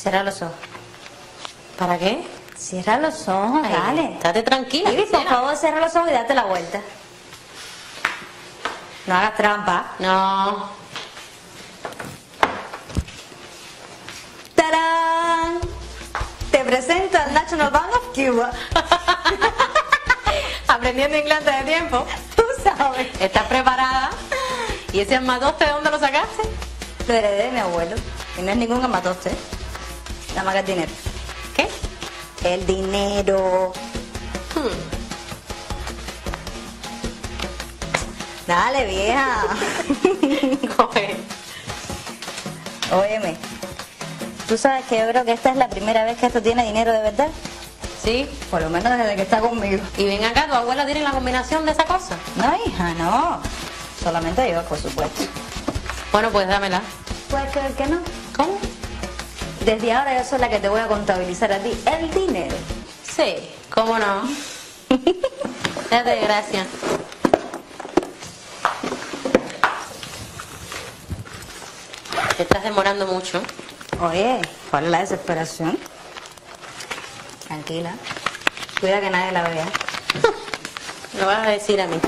Cierra los ojos. ¿Para qué? Cierra los ojos, Ay, dale. Estate tranquila. Por favor, cierra los ojos y date la vuelta. No hagas trampa. No. ¡Tarán! Te presento al National Bank of Cuba. Aprendiendo inglés antes de tiempo. Tú sabes. ¿Estás preparada? ¿Y ese armatoste de dónde lo sacaste? Lo heredé de mi abuelo. Y no es ningún amatoste. Nada más el dinero. ¿Qué? El dinero. Hmm. Dale, vieja. Coge. Óyeme. ¿Tú sabes que yo creo que esta es la primera vez que esto tiene dinero de verdad? Sí. Por lo menos desde que está conmigo. Y ven acá, tu abuela tiene la combinación de esa cosa. No, hija, no. Solamente yo, por supuesto. Bueno, pues dámela. ¿Puedes creer que no? ¿Cómo? Desde ahora yo soy la que te voy a contabilizar a ti el dinero. Sí, ¿cómo no? Date gracias. Te estás demorando mucho. Oye, ¿cuál es la desesperación? Tranquila. Cuida que nadie la vea. Lo vas a decir a mí.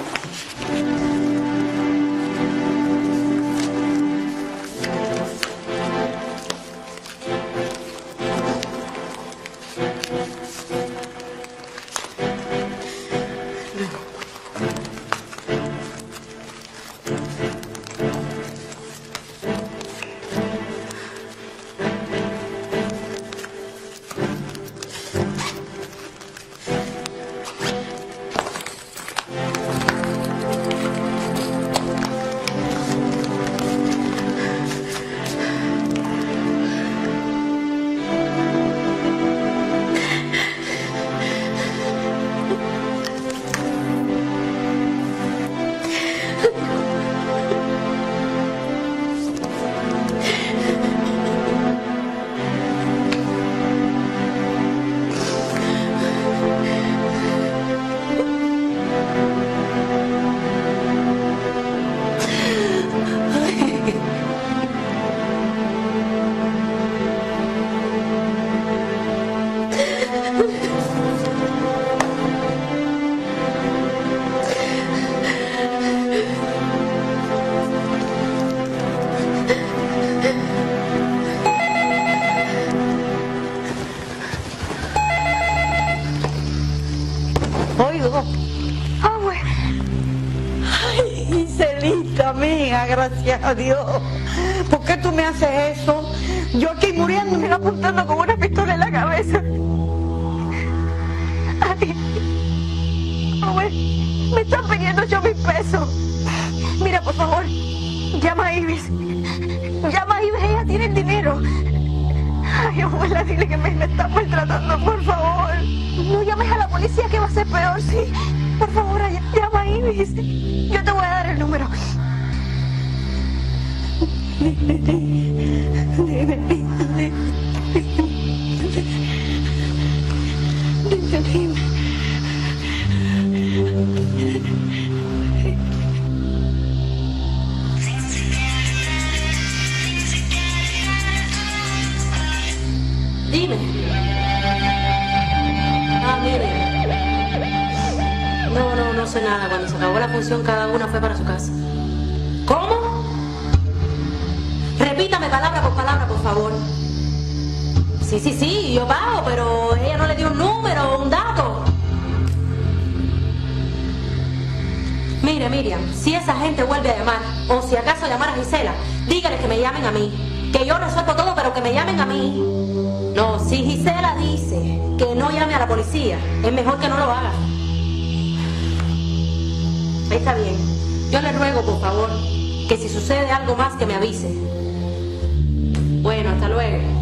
Gracias a Dios. ¿Por qué tú me haces eso? Yo aquí muriéndome apuntando con una pistola en la cabeza. Ay. Bueno. Me están pidiendo ocho mil pesos. Mira, por favor, llama a Ibis. Llama a Ibis, ella tiene el dinero. Ay, abuela, dile que me, me está maltratando, por favor. No llames a la policía que va a ser peor, sí. Por favor, llama a Ibis. Yo te voy a dar el número. Dime. Ah, mire. No, no, no sé nada. Cuando se acabó la función, cada una fue para su casa. Palabra por palabra, por favor. Sí, sí, sí, yo pago, pero ella no le dio un número o un dato. Mire, Miriam, si esa gente vuelve a llamar, o si acaso llamar a Gisela, dígales que me llamen a mí. Que yo resuelvo todo, pero que me llamen a mí. No, si Gisela dice que no llame a la policía, es mejor que no lo haga. Está bien. Yo le ruego, por favor, que si sucede algo más, que me avise. Bueno, hasta luego.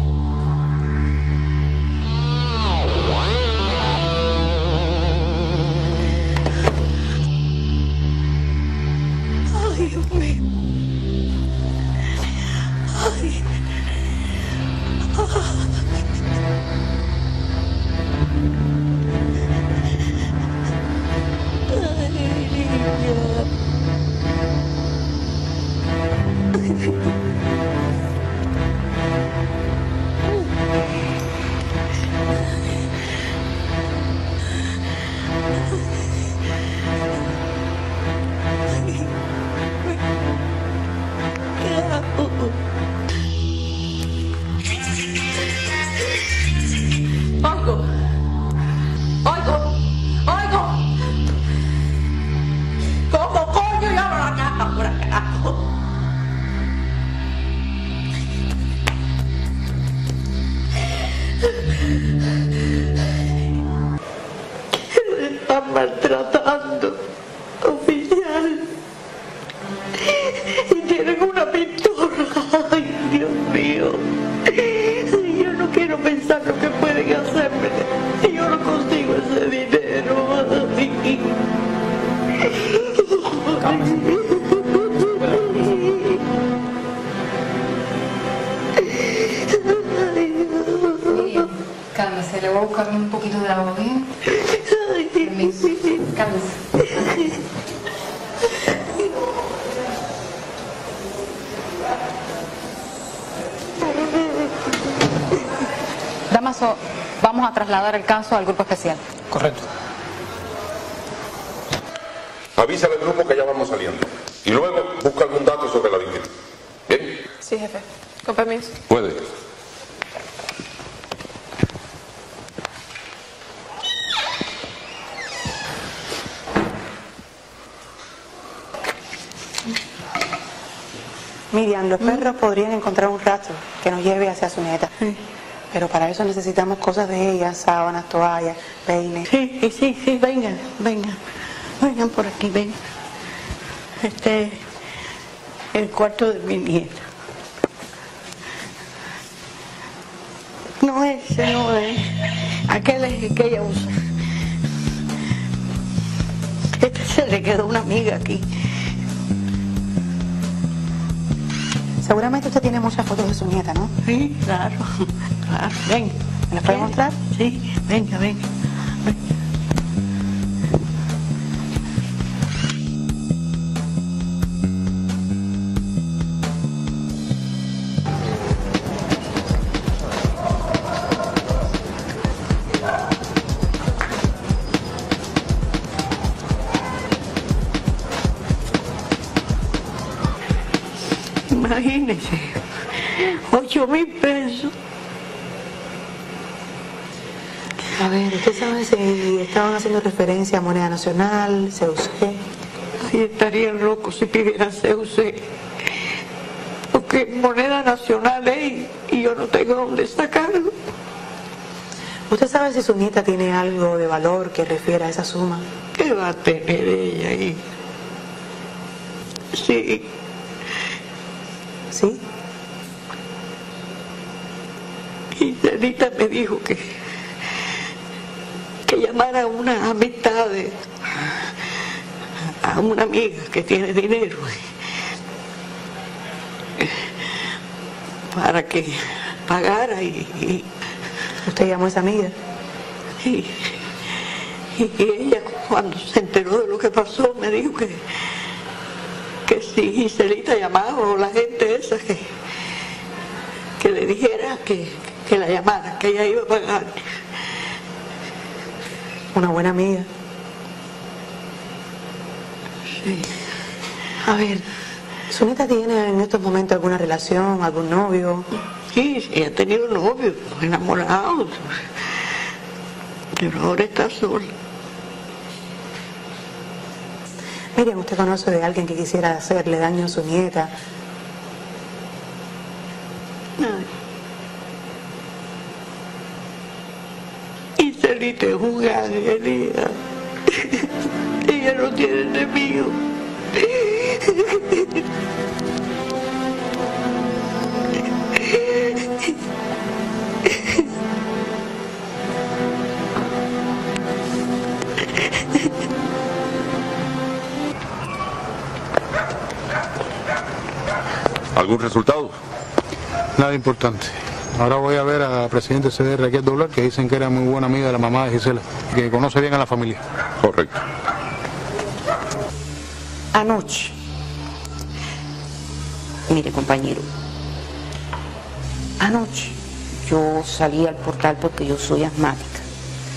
Vamos a trasladar el caso al grupo especial. Correcto. Avísale al grupo que ya vamos saliendo. Y luego busca algún dato sobre la víctima. ¿Bien? Sí, jefe. Con permiso. Puede. Miriam, los perros podrían encontrar un rastro que nos lleve hacia su nieta. Pero para eso necesitamos cosas de ella, sábanas, toallas, peines. Sí, sí, sí, sí, vengan, vengan. Vengan por aquí, vengan. Este es el cuarto de mi nieta. No ese, no es. Aquel es el que ella usa. Este se le quedó una amiga aquí. Seguramente usted tiene muchas fotos de su nieta, ¿no? Sí, claro, claro. Venga. ¿Me las puede mostrar? Sí, venga, venga. A ver, ¿usted sabe si estaban haciendo referencia a moneda nacional, CUC? Ay, estarían locos si pidieran CUC. Porque moneda nacional es y yo no tengo dónde sacarlo. ¿Usted sabe si su nieta tiene algo de valor que refiera a esa suma? ¿Qué va a tener ella ahí? Sí, ¿Sí? y Celita me dijo que, que llamara a una amistad a una amiga que tiene dinero para que pagara y, y, ¿Usted llamó a esa amiga? y- y ella cuando se enteró de lo que pasó me dijo que, que si Giselita llamaba o la gente esa que, que le dijera que, que la llamara, que ella iba a pagar. Una buena amiga. Sí. A ver, ¿su nieta tiene en estos momentos alguna relación, algún novio? Sí, sí, ha tenido novio, enamorado. Pero ahora está sola. Miriam, ¿usted conoce de alguien que quisiera hacerle daño a su nieta? Y Celita es un ángel, hija. Ella no tiene enemigo. ¿Algún resultado? Nada importante. Ahora voy a ver a presidente CDR aquí al doblar, que dicen que era muy buena amiga de la mamá de Gisela, que conoce bien a la familia. Correcto. Anoche. Mire, compañero. Anoche yo salí al portal porque yo soy asmática.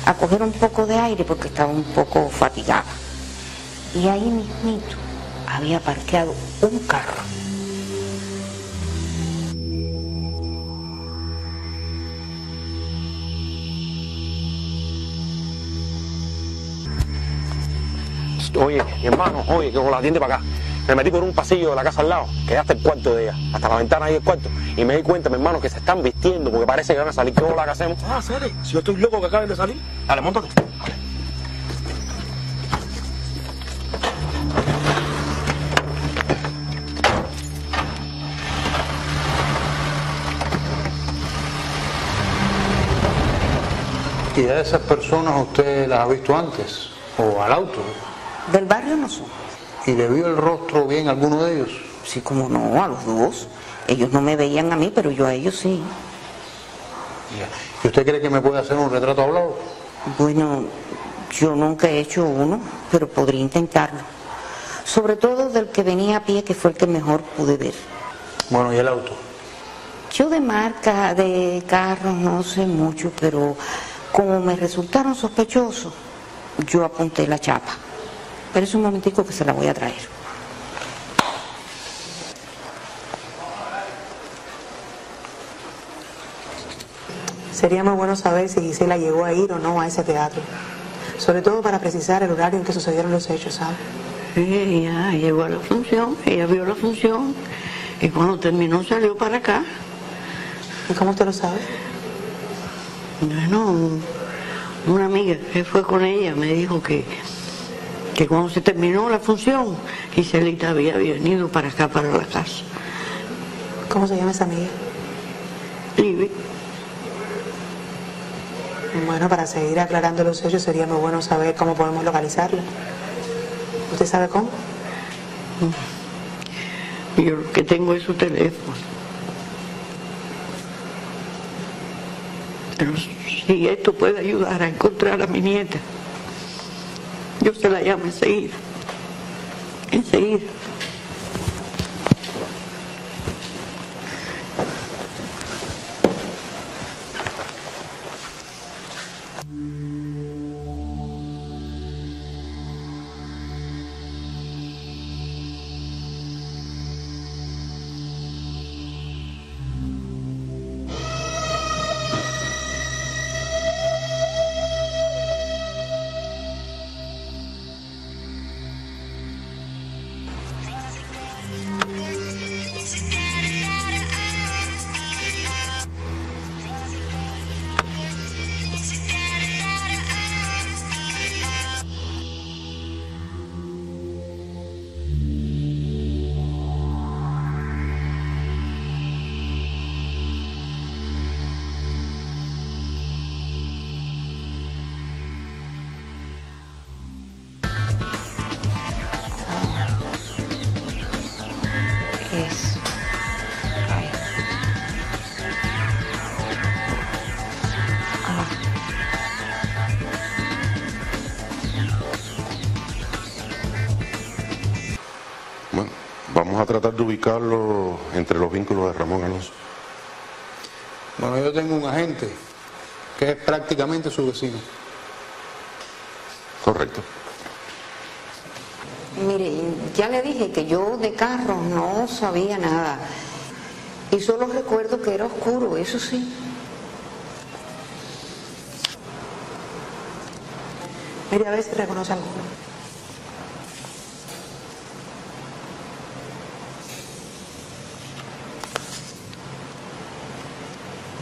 A coger un poco de aire porque estaba un poco fatigada. Y ahí mismito había parqueado un carro. Oye, mi hermano, oye, que la atiende para acá. Me metí por un pasillo de la casa al lado, que hasta el cuarto de ella, hasta la ventana ahí del cuarto. Y me di cuenta, mi hermano, que se están vistiendo porque parece que van a salir. ¿Qué hola que hacemos? Ah, ¿serio? Si yo estoy loco que acaben de salir. Dale, montate. ¿Y a esas personas usted las ha visto antes? ¿O al auto? Del barrio no son. ¿Y le vio el rostro bien a alguno de ellos? Sí, como no, a los dos. Ellos no me veían a mí, pero yo a ellos sí. ¿Y usted cree que me puede hacer un retrato hablado? Bueno, yo nunca he hecho uno, pero podría intentarlo. Sobre todo del que venía a pie, que fue el que mejor pude ver. Bueno, ¿y el auto? Yo de marca, de carros, no sé mucho, pero como me resultaron sospechosos, yo apunté la chapa. Pero es un momentico que se la voy a traer. Sería muy bueno saber si Gisela llegó a ir o no a ese teatro. Sobre todo para precisar el horario en que sucedieron los hechos, ¿sabe? Sí, ella llegó a la función, ella vio la función y cuando terminó salió para acá. ¿Y cómo usted lo sabe? Bueno, una amiga que fue con ella me dijo que, que cuando se terminó la función, Giselita había venido para acá, para la casa. ¿Cómo se llama esa amiga? Libby. Bueno, para seguir aclarando los hechos sería muy bueno saber cómo podemos localizarla. ¿Usted sabe cómo? Yo lo que tengo es su teléfono. Pero si esto puede ayudar a encontrar a mi nieta, yo se la llamo enseguida. Enseguida. Tratar de ubicarlo entre los vínculos de Ramón Alonso. Bueno, yo tengo un agente que es prácticamente su vecino. Correcto. Mire, ya le dije que yo de carros no sabía nada. Y solo recuerdo que era oscuro, eso sí. Mire a ver si reconoce alguno.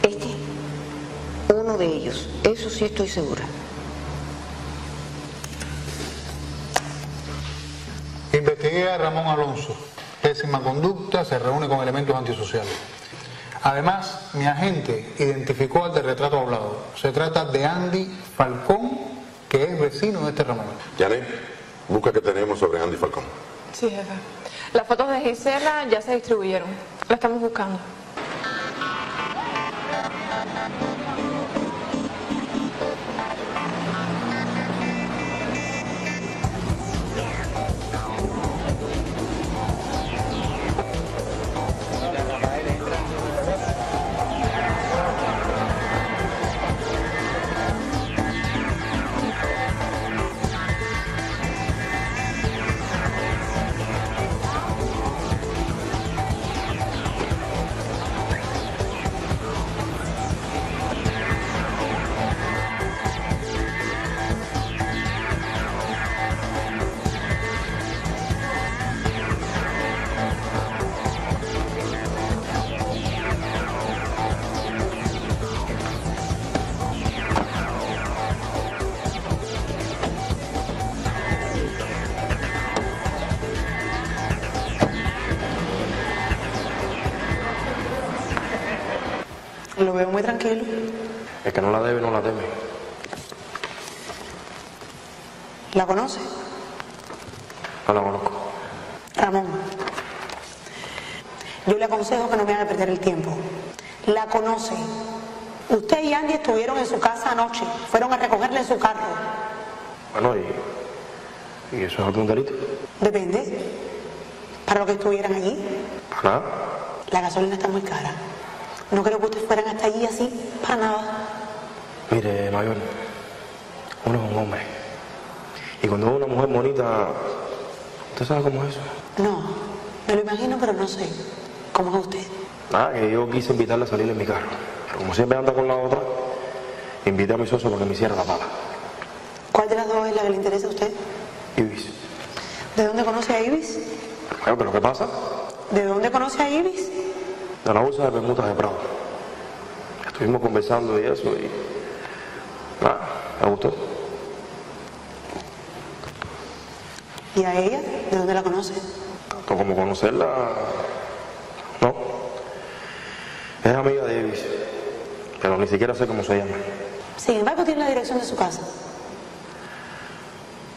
Este, uno de ellos, eso sí estoy segura. Investigué a Ramón Alonso. Pésima conducta, se reúne con elementos antisociales. Además, mi agente identificó al de retrato hablado. Se trata de Andy Falcón, que es vecino de este Ramón. Janet, busca que tenemos sobre Andy Falcón. Sí, jefe. Las fotos de Gisela ya se distribuyeron. La estamos buscando. Tranquilo. El que no la debe, no la teme. ¿La conoce? No la conozco. Ramón. Yo le aconsejo que no me haga perder el tiempo. La conoce. Usted y Andy estuvieron en su casa anoche. Fueron a recogerle en su carro. Bueno, y, y eso es algún delito. Depende. Para lo que estuvieran allí. Para nada. La gasolina está muy cara. No creo que ustedes fueran hasta allí así, para nada. Mire, mayor, uno es un hombre. Y cuando es una mujer bonita, ¿usted sabe cómo es eso? No, me lo imagino, pero no sé. ¿Cómo es usted? Nada, que yo quise invitarle a salir en mi carro. Pero como siempre anda con la otra, invité a mi socio para que me hiciera la pala. ¿Cuál de las dos es la que le interesa a usted? Ibis. ¿De dónde conoce a Ibis? Bueno, pero ¿qué pasa? ¿De dónde conoce a Ibis? De la bolsa de permutas de Prado. Estuvimos conversando y eso y... Nada, me gustó. ¿Y a ella? ¿De dónde la conoce? Tanto como conocerla... No. Es amiga de Ibis. Pero ni siquiera sé cómo se llama. Sin embargo, tiene la dirección de su casa.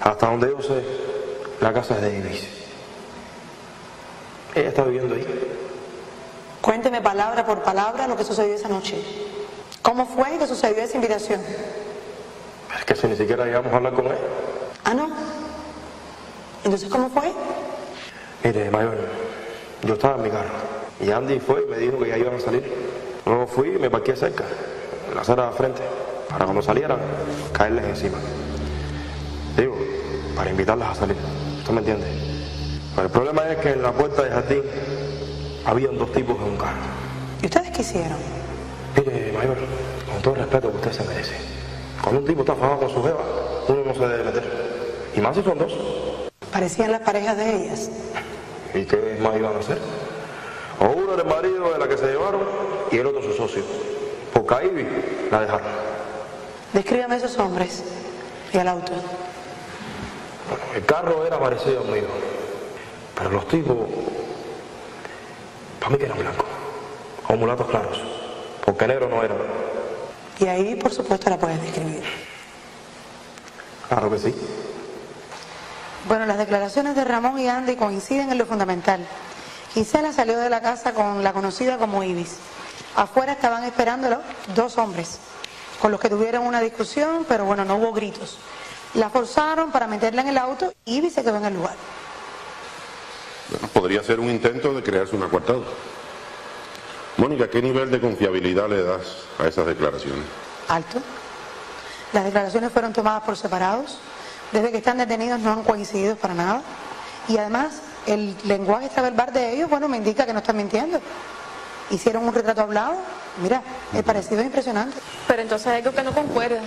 Hasta donde yo sé, la casa es de Ibis. Ella está viviendo ahí. Cuénteme palabra por palabra lo que sucedió esa noche. ¿Cómo fue que sucedió esa invitación? Es que si ni siquiera llegamos a hablar con él. Ah, no. Entonces, ¿cómo fue? Mire, mayor, yo estaba en mi carro y Andy fue y me dijo que ya iban a salir. Luego fui y me parqué cerca, en la acera de frente, para cuando salieran, caerles encima. Digo, para invitarlas a salir. ¿Usted me entiende? Pero el problema es que en la puerta del jardín habían dos tipos en un carro. ¿Y ustedes qué hicieron? Mire, mayor, con todo el respeto que usted se merece, cuando un tipo está afamado con su jeva, uno no se debe meter. Y más si son dos. Parecían las parejas de ellas. ¿Y qué más iban a hacer? O uno era el marido de la que se llevaron y el otro su socio. Porque a Ivy la dejaron. Descríbame a esos hombres y al auto. Bueno, el carro era parecido al mío. Pero los tipos, para mí que eran blancos. O mulatos claros. Porque negros no eran. Y ahí, por supuesto, la puedes describir. Claro que sí. Bueno, las declaraciones de Ramón y Andy coinciden en lo fundamental. Gisela salió de la casa con la conocida como Ibis. Afuera estaban esperándolo dos hombres, con los que tuvieron una discusión, pero bueno, no hubo gritos. La forzaron para meterla en el auto y Ibis se quedó en el lugar. Bueno, podría ser un intento de crearse un acuartado. Mónica, ¿qué nivel de confiabilidad le das a esas declaraciones? Alto. Las declaraciones fueron tomadas por separados. Desde que están detenidos no han coincidido para nada. Y además, el lenguaje extraverbal de ellos, bueno, me indica que no están mintiendo. Hicieron un retrato hablado. Mira, el parecido es impresionante. Pero entonces hay algo que no concuerda.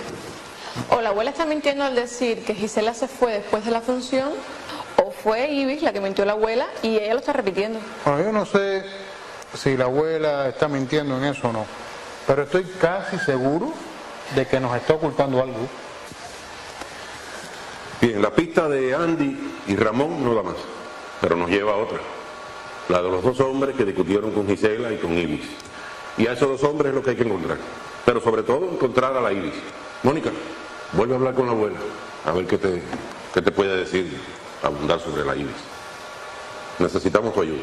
O la abuela está mintiendo al decir que Gisela se fue después de la función, fue Ibis la que mintió a la abuela y ella lo está repitiendo. Bueno, yo no sé si la abuela está mintiendo en eso o no, pero estoy casi seguro de que nos está ocultando algo. Bien, la pista de Andy y Ramón no da más, pero nos lleva a otra. La de los dos hombres que discutieron con Gisela y con Ibis. Y a esos dos hombres es lo que hay que encontrar. Pero sobre todo encontrar a la Ibis. Mónica, vuelve a hablar con la abuela, a ver qué te, qué te puede decir, abundar sobre la Ibis. Necesitamos tu ayuda.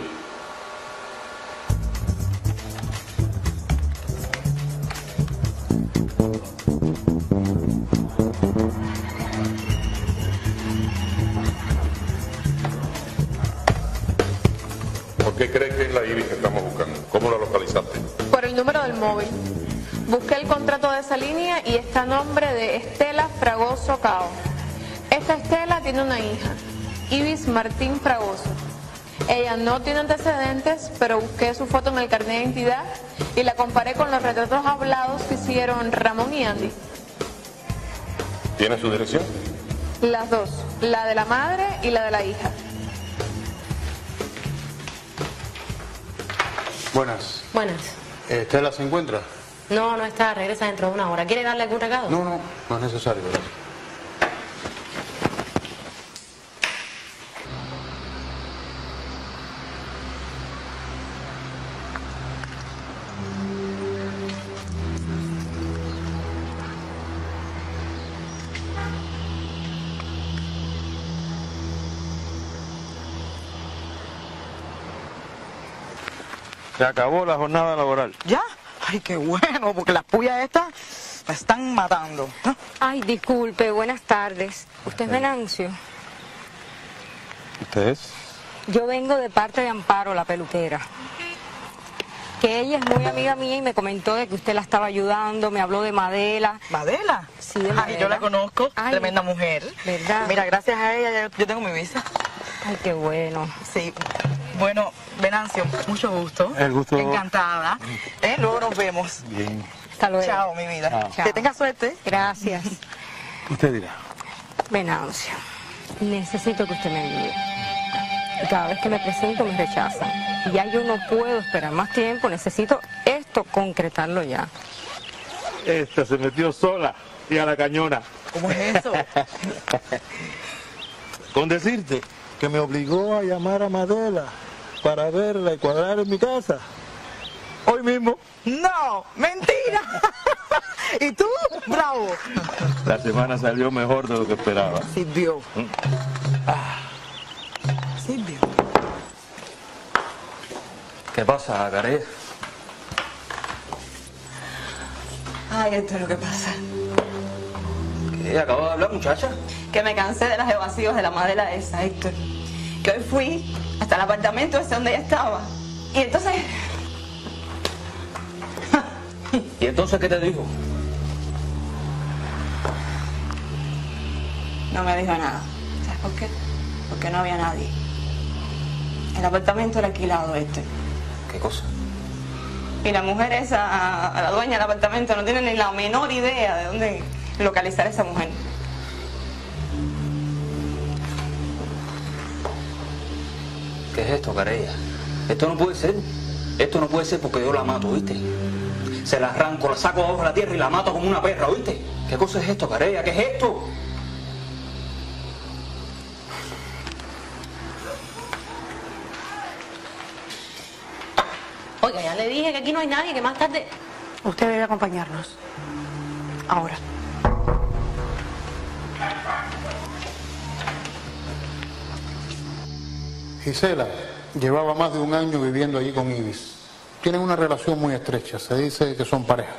¿Por qué crees que es la Ibis que estamos buscando? ¿Cómo la localizaste? Por el número del móvil. Busqué el contrato de esa línea y está a nombre de Estela Fragoso Cao. Esta Estela tiene una hija, Ibis Martín Fragoso. Ella no tiene antecedentes, pero busqué su foto en el carnet de identidad y la comparé con los retratos hablados que hicieron Ramón y Andy. ¿Tiene su dirección? Las dos, la de la madre y la de la hija. Buenas. Buenas. ¿Estela se encuentra? No, no está, regresa dentro de una hora. ¿Quiere darle algún recado? No, no, no es necesario. gracias. Se acabó la jornada laboral. ¿Ya? Ay, qué bueno, porque las puyas estas me están matando. Ay, disculpe, buenas tardes. ¿Usted es Venancio? ¿Usted es? Yo vengo de parte de Amparo, la peluquera. Que ella es muy amiga mía y me comentó de que usted la estaba ayudando, me habló de Madela. ¿Madela? Sí, de Ay, Madela. yo la conozco, Ay, tremenda mujer. ¿Verdad? Mira, gracias a ella yo tengo mi visa. Ay, qué bueno. Sí. Bueno, Venancio, mucho gusto. El gusto. Encantada. Eh, Luego nos vemos. Bien. Hasta luego. Chao, mi vida. Chao. Que tengas suerte. Gracias. Usted dirá. Venancio, necesito que usted me ayude. Cada vez que me presento me rechazan. Y ya yo no puedo esperar más tiempo, necesito esto concretarlo ya. Esta se metió sola y a la cañona. ¿Cómo es eso? Con decirte que me obligó a llamar a Madela para verla y cuadrar en mi casa. Hoy mismo. No, mentira. ¿Y tú? Bravo. La semana salió mejor de lo que esperaba. Sirvió. Ah. Sirvió. ¿Qué pasa, Carey? Ay, esto es lo que pasa. ¿Qué? ¿Acabo de hablar, muchacha? Que me cansé de las evasivas de la madera esa, Héctor. Que hoy fui hasta el apartamento ese donde ella estaba. Y entonces, ¿Y entonces qué te dijo? no me dijo nada. ¿Sabes por qué? Porque no había nadie. El apartamento era alquilado, Héctor. ¿Qué cosa? Y la mujer esa, la dueña del apartamento, no tiene ni la menor idea de dónde localizar a esa mujer. ¿Qué es esto, Carella? Esto no puede ser. Esto no puede ser porque yo la mato, ¿viste? Se la arranco, la saco abajo de la tierra y la mato como una perra, ¿viste? ¿Qué cosa es esto, Carella? ¿Qué es esto? Oiga, ya le dije que aquí no hay nadie, que más tarde... Usted debe acompañarnos. Ahora. Gisela llevaba más de un año viviendo allí con Ibis. Tienen una relación muy estrecha, se dice que son pareja.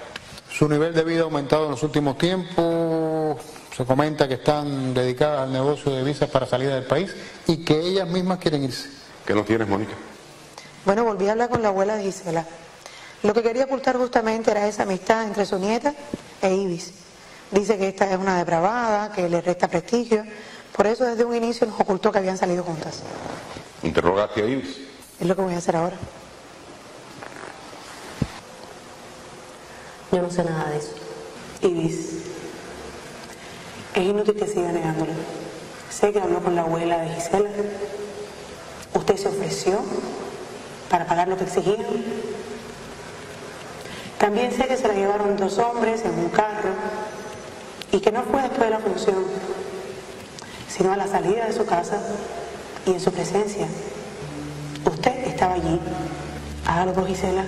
Su nivel de vida ha aumentado en los últimos tiempos, se comenta que están dedicadas al negocio de visas para salida del país y que ellas mismas quieren irse. ¿Qué nos tienes, Mónica? Bueno, volví a hablar con la abuela de Gisela. Lo que quería ocultar justamente era esa amistad entre su nieta e Ibis. Dice que esta es una depravada, que le resta prestigio. Por eso desde un inicio nos ocultó que habían salido juntas. ¿Interrogaste a Ibis? Es lo que voy a hacer ahora. Yo no sé nada de eso. Ibis, es inútil que siga negándolo. Sé que habló con la abuela de Gisela. Usted se ofreció para pagar lo que exigían. También sé que se la llevaron dos hombres en un carro y que no fue después de la función, sino a la salida de su casa y en su presencia. Usted estaba allí. Hágalo por Gisela.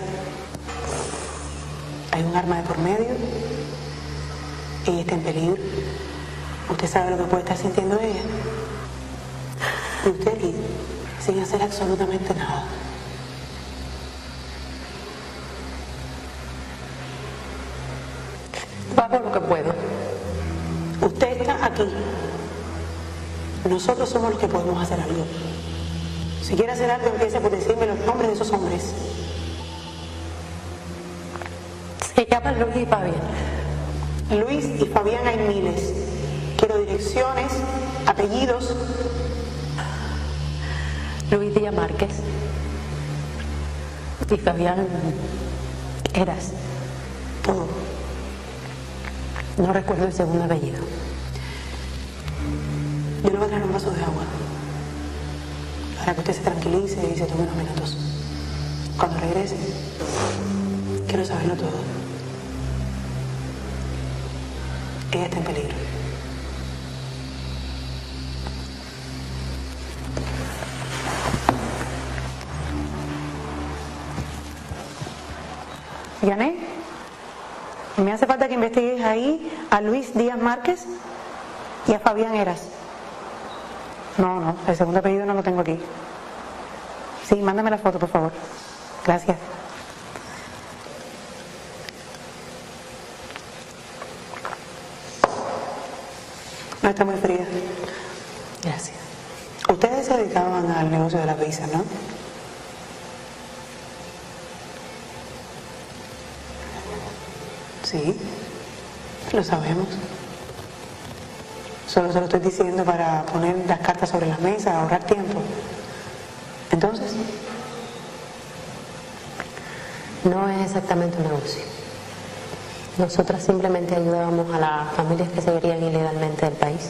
Hay un arma de por medio. Ella está en peligro. Usted sabe lo que puede estar sintiendo ella. Y usted sin hacer absolutamente nada. Hago lo que puedo. Usted está aquí. Nosotros somos los que podemos hacer algo. Si quiere hacer algo, empiece por decirme los nombres de esos hombres. Se llaman Luis y Fabián. Luis y Fabián hay miles. Quiero direcciones, apellidos. Luis Díaz Márquez. Y Fabián Eras. Todo. No recuerdo el segundo apellido. Yo le voy a traer un vaso de agua. Para que usted se tranquilice y se tome unos minutos. Cuando regrese, quiero saberlo todo. Ella está en peligro. Yané, me hace falta que investigues ahí a Luis Díaz Márquez y a Fabián Eras. No, no, el segundo apellido no lo tengo aquí. Sí, mándame la foto, por favor. Gracias. No está muy fría. Gracias. Ustedes se dedicaban al negocio de las visas, ¿no? Sí, lo sabemos. Solo se lo estoy diciendo para poner las cartas sobre la mesa, ahorrar tiempo. Entonces, No es exactamente un negocio. Nosotras simplemente ayudábamos a las familias que se verían ilegalmente del país.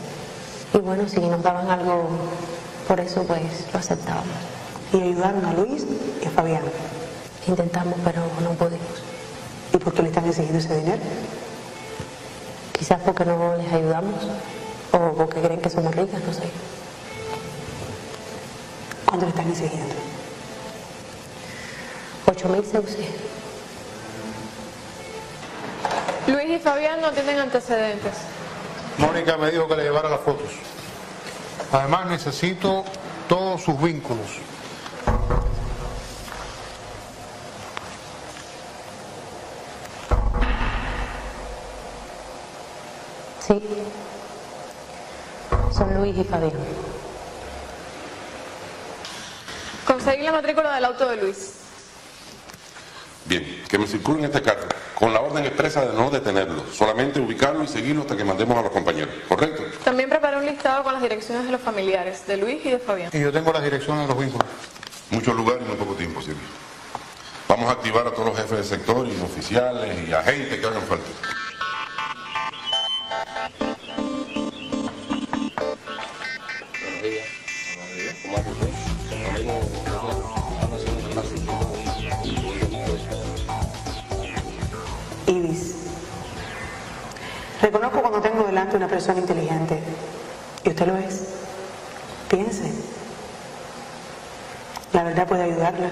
Y bueno, si nos daban algo por eso, pues lo aceptábamos. y ayudaron a Luis y a Fabián. Intentamos, pero no pudimos. ¿Y por qué le están exigiendo ese dinero? Quizás porque no les ayudamos o porque creen que somos ricas, no sé. ¿Cuánto le están exigiendo? 8.000 CUC. Luis y Fabián no tienen antecedentes. Mónica me dijo que le llevara las fotos. Además necesito todos sus vínculos. Luis y Fabián. Conseguí la matrícula del auto de Luis. Bien, que me circulen este carro, con la orden expresa de no detenerlo, solamente ubicarlo y seguirlo hasta que mandemos a los compañeros, ¿correcto? También preparé un listado con las direcciones de los familiares, de Luis y de Fabián. Y yo tengo las direcciones de los vínculos. Muchos lugares y muy poco tiempo, Silvio. Vamos a activar a todos los jefes de sector y oficiales y agentes que hagan falta. Reconozco cuando tengo delante una persona inteligente. Y usted lo es. Piense. La verdad puede ayudarla.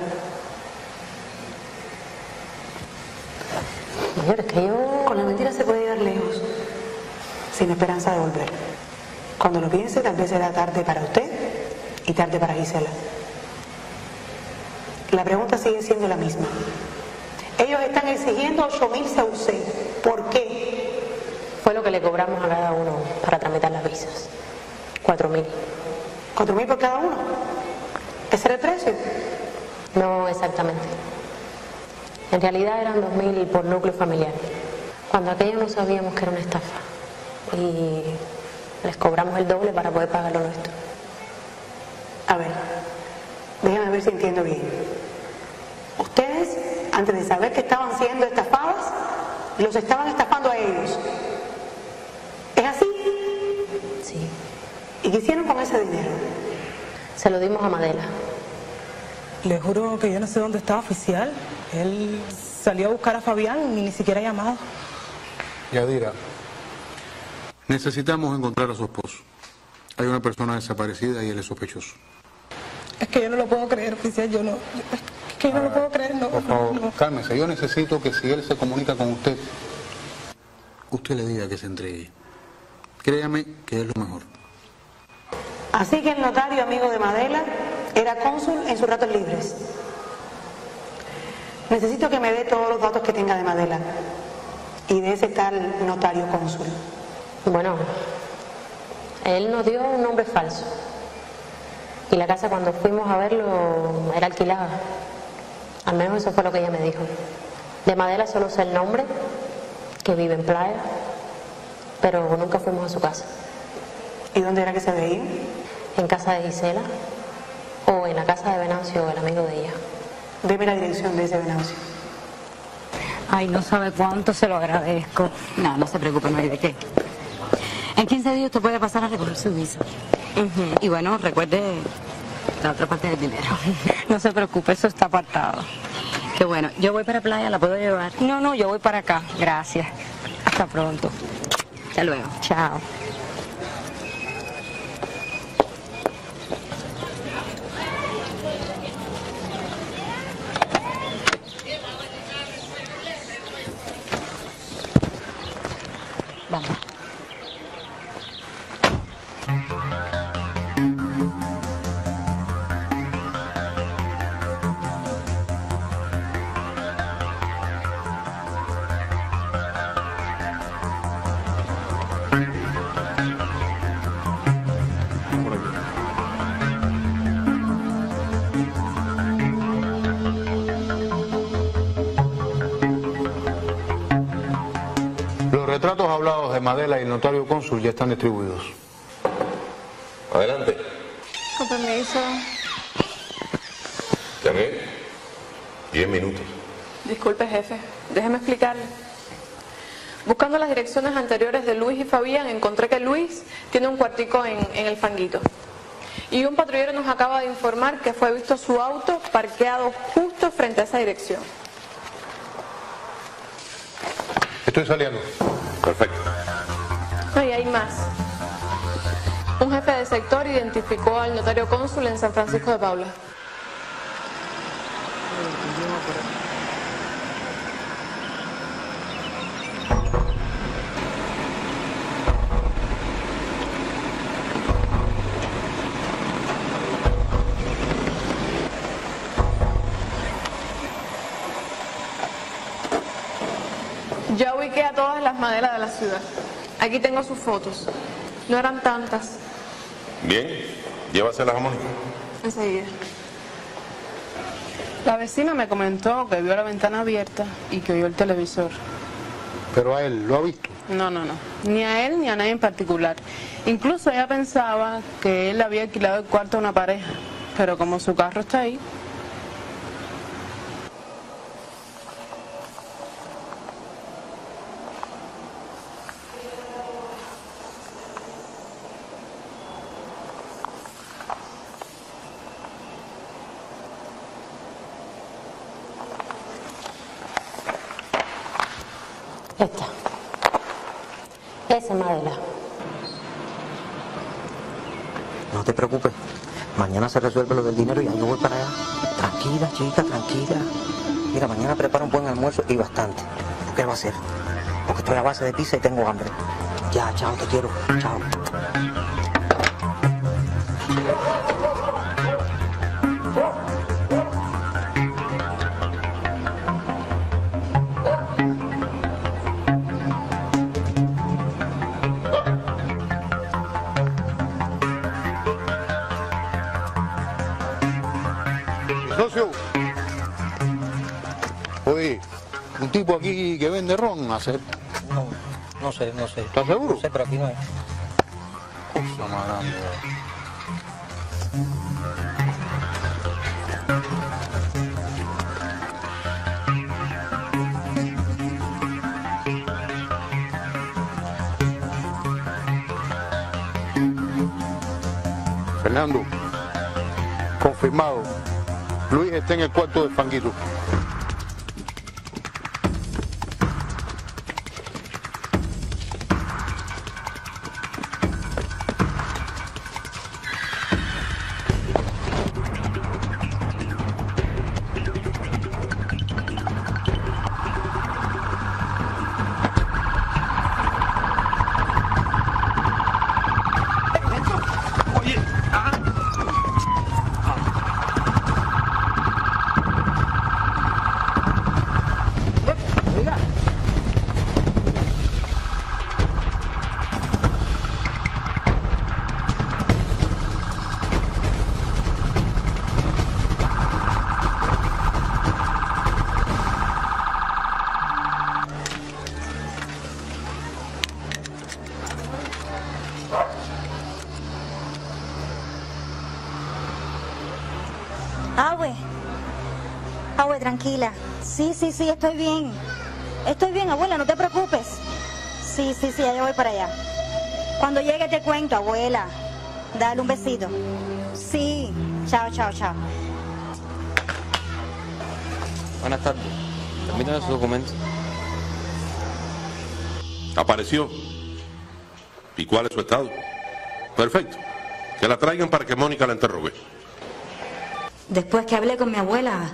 Mujer, es que yo... Con la mentira se puede llegar lejos. Sin esperanza de volver. Cuando lo piense, tal vez será tarde para usted y tarde para Gisela. La pregunta sigue siendo la misma. Ellos están exigiendo 8.000 CUC. ¿Por qué? Fue lo que le cobramos a cada uno para tramitar las visas. 4.000. ¿4.000 por cada uno? ¿Ese era el precio? No exactamente. En realidad eran 2.000 por núcleo familiar. Cuando aquello no sabíamos que era una estafa. Y les cobramos el doble para poder pagar lo nuestro. A ver, déjame ver si entiendo bien. Ustedes, antes de saber que estaban siendo estafadas, los estaban estafando a ellos. ¿Es así? Sí. ¿Y qué hicieron con ese dinero? Se lo dimos a Madela. Le juro que yo no sé dónde estaba oficial. Él salió a buscar a Fabián y ni siquiera ha llamado. Yadira, necesitamos encontrar a su esposo. Hay una persona desaparecida y él es sospechoso. Es que yo no lo puedo creer, oficial. Yo no. Es que yo no lo puedo creer, no. Por favor, cálmese. Yo necesito que si él se comunica con usted, usted le diga que se entregue. Créame que es lo mejor. Así que el notario amigo de Madela era cónsul en sus ratos libres. Necesito que me dé todos los datos que tenga de Madela y de ese tal notario cónsul. Bueno, él nos dio un nombre falso. Y la casa cuando fuimos a verlo era alquilada. Al menos eso fue lo que ella me dijo. De Madela solo sé el nombre, que vive en playa, pero nunca fuimos a su casa. ¿Y dónde era que se veía? En casa de Gisela o en la casa de Venancio, el amigo de ella. Deme la dirección de ese Venancio. Ay, no sabe cuánto se lo agradezco. No, no se preocupe, no hay de qué. En 15 días usted puede pasar a recoger su visa. Y bueno, recuerde la otra parte del dinero. No se preocupe, eso está apartado. Qué bueno. Yo voy para playa, ¿la puedo llevar? No, no, yo voy para acá. Gracias. Hasta pronto. Hasta luego. Chao. Y el notario cónsul ya están distribuidos. Adelante. Con permiso. Diez minutos. Disculpe, jefe. Déjeme explicarle. Buscando las direcciones anteriores de Luis y Fabián, encontré que Luis tiene un cuartico en, en el fanguito. Y un patrullero nos acaba de informar que fue visto su auto parqueado justo frente a esa dirección. Estoy saliendo. Perfecto. Y hay más. Un jefe de sector identificó al notario cónsul en San Francisco de Paula. Ya ubiqué a todas las maderas de la ciudad. Aquí tengo sus fotos. No eran tantas. Bien, llévaselas a Mónica. Enseguida. La vecina me comentó que vio la ventana abierta y que oyó el televisor. Pero a él, ¿lo ha visto? No, no, no. Ni a él ni a nadie en particular. Incluso ella pensaba que él había alquilado el cuarto a una pareja. Pero como su carro está ahí, Esta. Esa es Madela. No te preocupes. Mañana se resuelve lo del dinero y ya yo voy para allá. Tranquila, chica, tranquila. Mira, mañana preparo un buen almuerzo y bastante. ¿Qué va a hacer? Porque estoy a base de pizza y tengo hambre. Ya, chao, te quiero. Chao. Vende ron? Hacer. No, no sé, no sé. ¿Estás seguro? No sé, pero aquí no es. Cosa más grande. Fernando, confirmado. Luis está en el cuarto del fanguito. Abue. Abue, tranquila. Sí, sí, sí, estoy bien. Estoy bien, abuela, no te preocupes. Sí, sí, sí, ya voy para allá. Cuando llegue te cuento, abuela. Dale un besito. Sí. Chao, chao, chao. Buenas tardes. Permítame su documento. Apareció. ¿Y cuál es su estado? Perfecto. Que la traigan para que Mónica la interrogue. Después que hablé con mi abuela,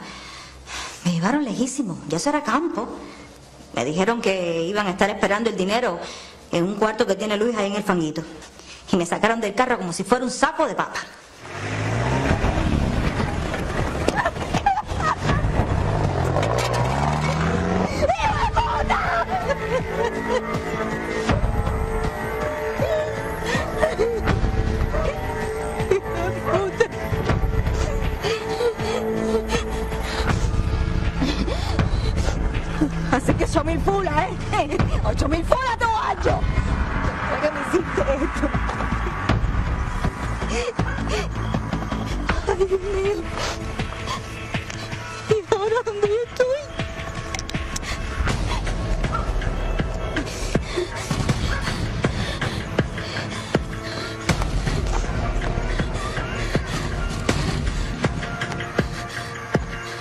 me llevaron lejísimo. Ya eso era campo. Me dijeron que iban a estar esperando el dinero en un cuarto que tiene Luis ahí en el fanguito. Y me sacaron del carro como si fuera un saco de papa. Así que ocho mil fulas, ¿eh? Ocho mil fulas te guacho. ¿Por qué me hiciste esto? Ay, mío. ¿Y ahora dónde estoy?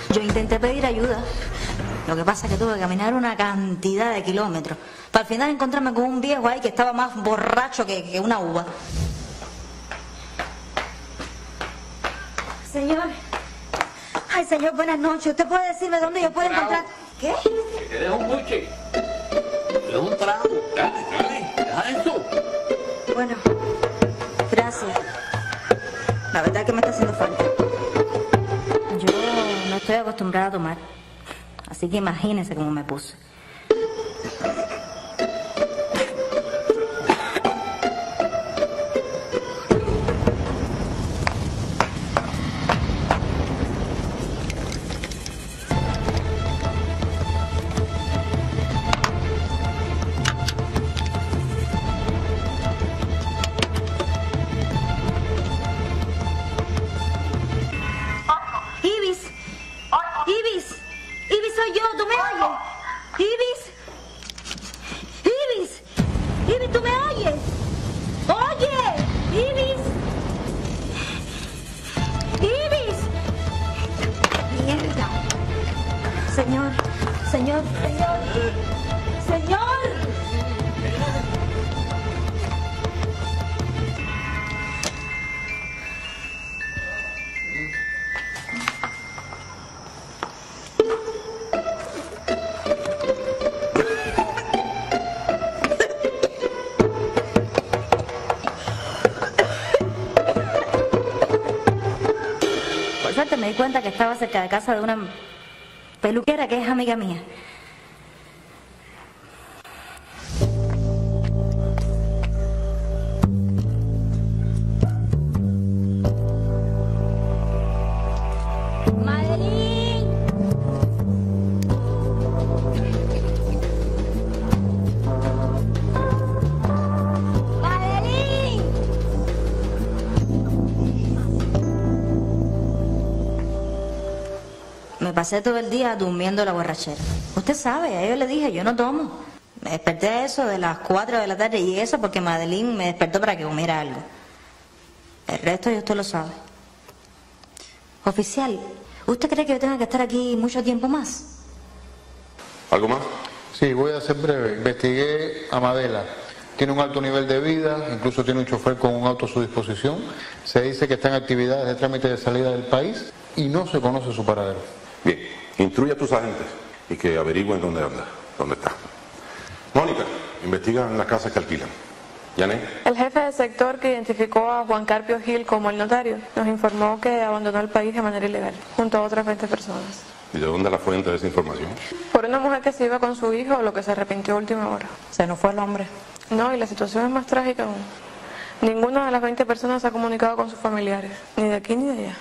Yo intenté pedir ayuda. Lo que pasa es que tuve que caminar una cantidad de kilómetros. Para al final encontrarme con un viejo ahí que estaba más borracho que, que una uva. Señor. Ay, señor, buenas noches. ¿Usted puede decirme dónde yo puedo encontrar? ¿Qué? Que te dejo un buche. Te dejo un trago. Dale, dale, deja eso. Bueno, gracias. La verdad es que me está haciendo falta. Yo no estoy acostumbrada a tomar. Así que imagínense cómo me puse. Cuenta que estaba cerca de casa de una peluquera que es amiga mía. Pasé todo el día durmiendo la borrachera. Usted sabe, a yo le dije, yo no tomo. Me desperté a eso de las 4 de la tarde y eso porque Madeline me despertó para que comiera algo. El resto ya usted lo sabe. Oficial, ¿usted cree que yo tenga que estar aquí mucho tiempo más? ¿Algo más? Sí, voy a ser breve. Investigué a Madela. Tiene un alto nivel de vida, incluso tiene un chofer con un auto a su disposición. Se dice que está en actividades de trámite de salida del país y no se conoce su paradero. Bien, instruye a tus agentes y que averigüen dónde anda, dónde está. Mónica, investiga en las casas que alquilan. ¿Yané? El jefe del sector que identificó a Juan Carpio Gil como el notario nos informó que abandonó el país de manera ilegal, junto a otras 20 personas. ¿Y de dónde la fuente de esa información? Por una mujer que se iba con su hijo, lo que se arrepintió a última hora. Se nos fue el hombre. No, y la situación es más trágica aún. Ninguna de las 20 personas se ha comunicado con sus familiares, ni de aquí ni de allá.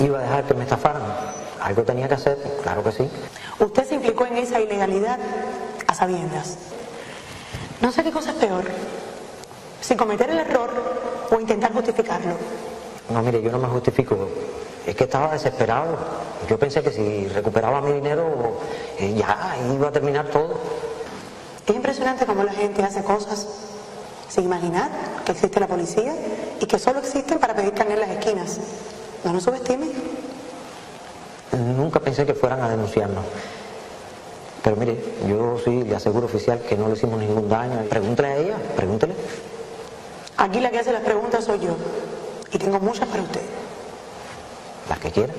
Iba a dejar que me estafaran. Algo tenía que hacer, claro que sí. Usted se implicó en esa ilegalidad a sabiendas. No sé qué cosa es peor. Si cometer el error o intentar justificarlo. No, mire, yo no me justifico. Es que estaba desesperado. Yo pensé que si recuperaba mi dinero, eh, ya iba a terminar todo. Es impresionante cómo la gente hace cosas sin imaginar que existe la policía y que solo existen para pedir carne en las esquinas. No nos subestimen. Nunca pensé que fueran a denunciarnos. Pero mire, yo sí le aseguro oficial que no le hicimos ningún daño. Pregúntele a ella, pregúntele. Aquí la que hace las preguntas soy yo. Y tengo muchas para usted. Las que quiera.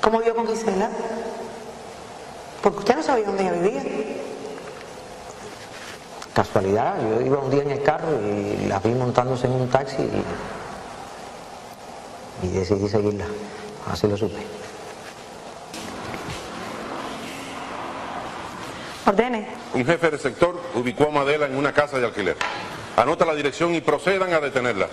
¿Cómo vio con Gisela? Porque usted no sabía dónde ella vivía. Casualidad, yo iba un día en el carro y la vi montándose en un taxi y, y decidí seguirla. Así lo supe. Ordene. Un jefe de sector ubicó a Madela en una casa de alquiler. Anota la dirección y procedan a detenerla.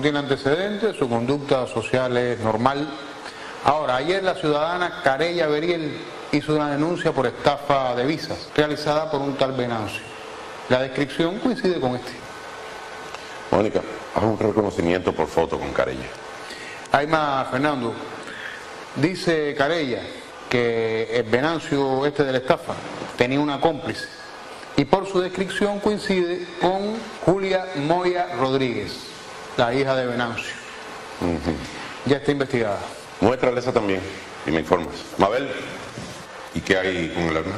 No tiene antecedentes, su conducta social es normal. Ahora, ayer la ciudadana Carella Beriel hizo una denuncia por estafa de visas realizada por un tal Venancio. La descripción coincide con este. Mónica, haz un reconocimiento por foto con Carella. Más, Fernando. Dice Carella que el Venancio este de la estafa tenía una cómplice y por su descripción coincide con Julia Moya Rodríguez, la hija de Venancio. Ya está investigada. Muéstrale esa también y me informas. Mabel, ¿y qué hay con el arma?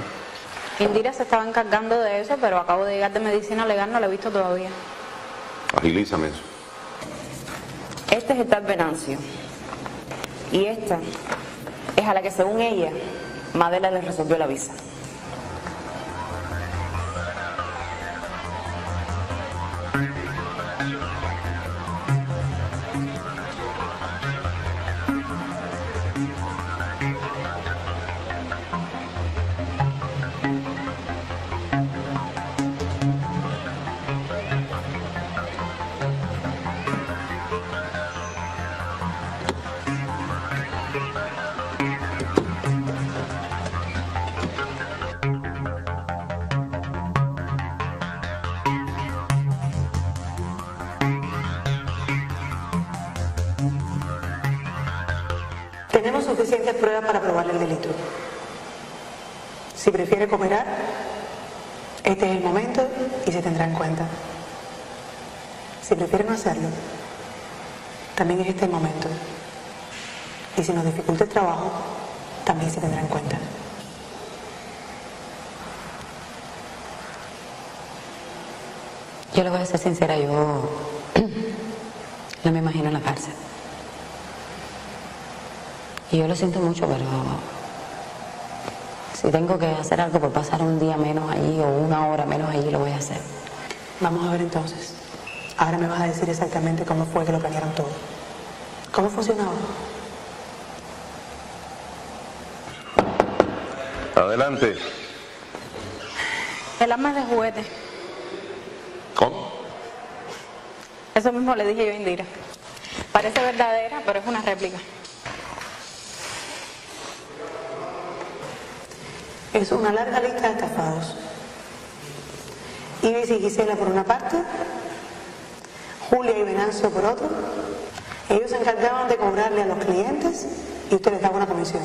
Indira se estaba encargando de eso, pero acabo de llegar de medicina legal, no lo he visto todavía. Agilízame eso. Este es el tal Venancio. Y esta es a la que según ella, Madela le resolvió la visa. Para probarle el delito. Si prefiere cooperar, este es el momento y se tendrá en cuenta. Si prefiere no hacerlo, también es este el momento. Y si nos dificulta el trabajo, también se tendrá en cuenta. Yo le voy a ser sincera, yo No me imagino la cárcel. Y yo lo siento mucho, pero si tengo que hacer algo por pasar un día menos allí o una hora menos allí, lo voy a hacer. Vamos a ver entonces. Ahora me vas a decir exactamente cómo fue que lo planearon todo. ¿Cómo funcionaba? Adelante. El arma es de juguete. ¿Cómo? Eso mismo le dije yo a Indira. Parece verdadera, pero es una réplica. Es una larga lista de estafados. Ibis y Gisela por una parte, Julia y Venancio por otro. Ellos se encargaban de cobrarle a los clientes y usted les daba una comisión.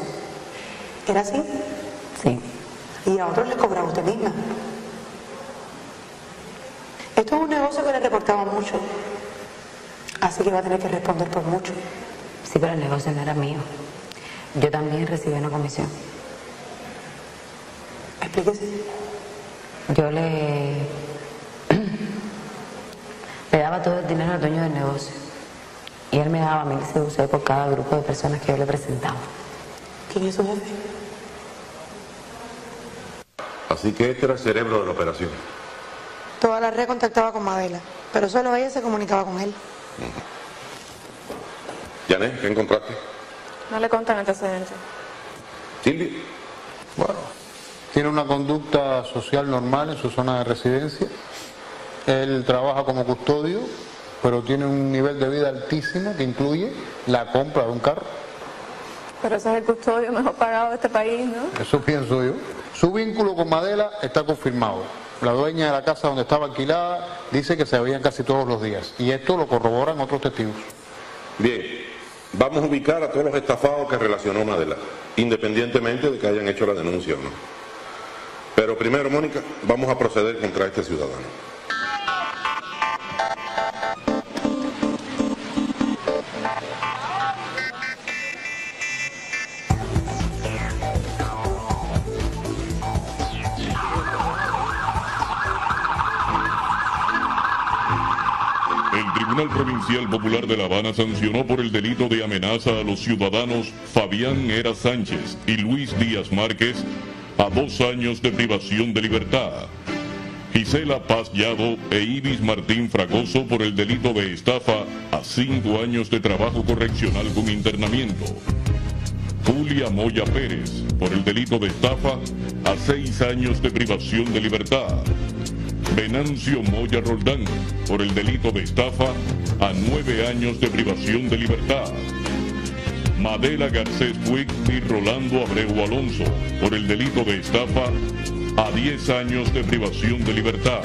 ¿Era así? Sí. Y a otros les cobraba usted misma. Esto es un negocio que le reportaba mucho. Así que va a tener que responder por mucho. Sí, pero el negocio no era mío. Yo también recibí una comisión. Explíquese. Yo le, le daba todo el dinero al dueño del negocio. Y él me daba mil CUC por cada grupo de personas que yo le presentaba. ¿Quién es su jefe? Así que este era el cerebro de la operación. Toda la red contactaba con Madela, pero solo ella se comunicaba con él. Janet, ¿qué encontraste? No le contan antecedentes. Silvia. Bueno, tiene una conducta social normal en su zona de residencia. Él trabaja como custodio, pero tiene un nivel de vida altísimo que incluye la compra de un carro. Pero ese es el custodio mejor pagado de este país, ¿no? Eso pienso yo. Su vínculo con Madela está confirmado. La dueña de la casa donde estaba alquilada dice que se veían casi todos los días. Y esto lo corroboran otros testigos. Bien, vamos a ubicar a todos los estafados que relacionó Madela, independientemente de que hayan hecho la denuncia o no. Pero primero, Mónica, vamos a proceder contra este ciudadano. El Tribunal Provincial Popular de La Habana sancionó por el delito de amenaza a los ciudadanos Fabián Era Sánchez y Luis Díaz Márquez a dos años de privación de libertad. Gisela Paz Llado e Ibis Martín Fragoso por el delito de estafa a cinco años de trabajo correccional con internamiento. Julia Moya Pérez por el delito de estafa a seis años de privación de libertad. Venancio Moya Roldán por el delito de estafa a nueve años de privación de libertad. Madela Garcés Puig y Rolando Abreu Alonso por el delito de estafa a 10 años de privación de libertad.